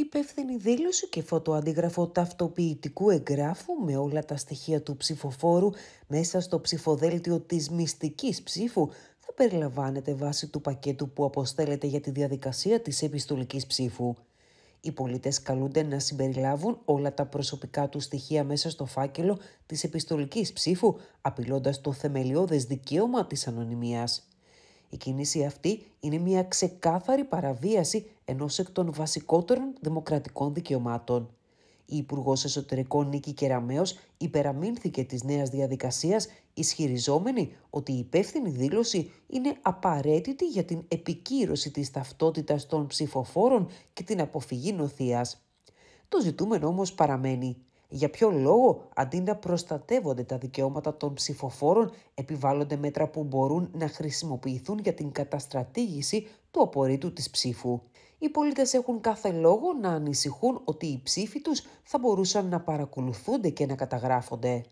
υπεύθυνη δήλωση και φωτοαντίγραφο ταυτοποιητικού εγγράφου με όλα τα στοιχεία του ψηφοφόρου μέσα στο ψηφοδέλτιο της μυστικής ψήφου θα περιλαμβάνεται βάσει του πακέτου που αποστέλλεται για τη διαδικασία της επιστολικής ψήφου. Οι πολίτες καλούνται να συμπεριλάβουν όλα τα προσωπικά τους στοιχεία μέσα στο φάκελο της επιστολικής ψήφου, απειλώντας το θεμελιώδες δικαίωμα της ανωνυμίας. Η κίνηση αυτή είναι μια ξεκάθαρη παραβίαση ενός εκ των βασικότερων δημοκρατικών δικαιωμάτων. Η Υπουργός Εσωτερικών Νίκη Κεραμέο υπεραμείνθηκε της νέας διαδικασίας, ισχυριζόμενη ότι η υπεύθυνη δήλωση είναι απαραίτητη για την επικύρωση της ταυτότητας των ψηφοφόρων και την αποφυγή νοθείας. Το ζητούμενο όμως παραμένει. Για ποιο λόγο, αντί να προστατεύονται τα δικαιώματα των ψηφοφόρων, επιβάλλονται μέτρα που μπορούν να χρησιμοποιηθούν για την καταστρατήγηση του απορρίτου της ψήφου. Οι πολίτες έχουν κάθε λόγο να ανησυχούν ότι οι ψήφοι τους θα μπορούσαν να παρακολουθούνται και να καταγράφονται.